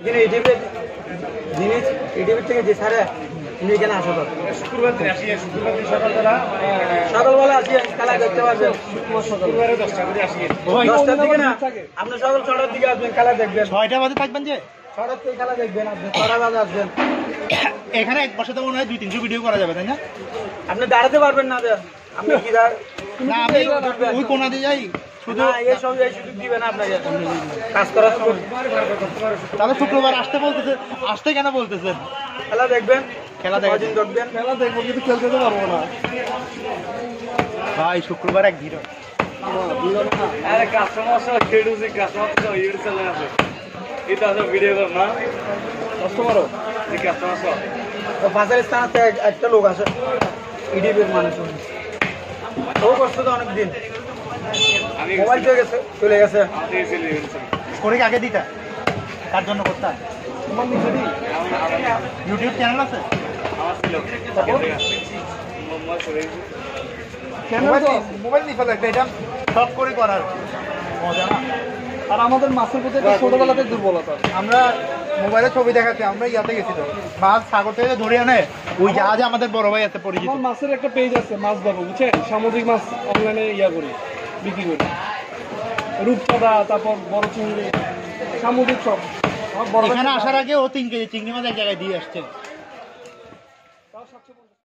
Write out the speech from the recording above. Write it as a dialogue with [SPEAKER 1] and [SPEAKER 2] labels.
[SPEAKER 1] এখানে জিনিস থেকে যে আসো
[SPEAKER 2] সকালবেলা
[SPEAKER 1] আসি খেলা দেখতে পারবেন
[SPEAKER 2] শুক্রবারে দশটা করে আসি।
[SPEAKER 1] দশটার দিকে না? আপনি সকাল ছটার দিকে আসবেন খেলা দেখবেন।
[SPEAKER 3] ছয়টা বাজে থাকবেন যে?
[SPEAKER 1] ছটার থেকে খেলা দেখবেন আপনি ছটা বাজে আসবেন।
[SPEAKER 3] এখানে এক বছর তো মনে হয় দুই তিনশো ভিডিও করা যাবে তাই না?
[SPEAKER 1] আপনি দাঁড়াতে পারবেন না। আপনি কি দাঁড়
[SPEAKER 3] না আমি ওই কোনা দিয়ে যাই। শুধু
[SPEAKER 1] না এই সব এই সুযোগ দিবেন আপনাকে। কাজ করার সময়।
[SPEAKER 3] তাহলে শুক্রবার আসতে বলতেছে আসতে কেন বলতেছেন?
[SPEAKER 1] খেলা দেখবেন।
[SPEAKER 3] খেলা দেখবেন।
[SPEAKER 2] খেলা দেখব কিন্তু খেলতে তো পারব না।
[SPEAKER 3] ভাই শুক্রবার এক ভিড়।
[SPEAKER 2] আরে কাস্টমার সব কাস্টমার সব ইউর চলে আছে। এটা সব ভিডিও কর না? কাস্টমারও কাস্টমার সব
[SPEAKER 1] বাজারের একটা লোক আসে। ইডিপির মানুষ ও করছে তো অনেকদিন। মোবাইল চলে গেছে চলে গেছে।
[SPEAKER 3] করে আগে দিতা? তার জন্য করতাম ইউটিউব চ্যানেল আছে?
[SPEAKER 2] আমার ছিল। মোহাম্মদ সবাই
[SPEAKER 3] মোবাইল নিয়ে ফেলে এটা শখ করে করার মজা না।
[SPEAKER 4] আর আমাদের মাছের প্রতি একটা ছোটবেলাতে দুর্বলতা।
[SPEAKER 3] আমরা মোবাইলে ছবি দেখাচ্ছি আমরা ইয়াতে গেছি তো। মাছ সাগর থেকে ধরে আনে ওই জাহাজে আমাদের বড় ভাই আছে পরিচিত।
[SPEAKER 4] মাছের একটা পেজ আছে মাছ বাবু বুঝছেন? সামুদ্রিক মাছ অনলাইনে ইয়া করি। বিক্রি করি। রূপচাঁদা তারপর বড় চিংড়ি সামুদ্রিক সব।
[SPEAKER 3] এখানে আসার আগে ও তিন কেজি চিংড়ি মাছ এক জায়গায় দিয়ে আসছে।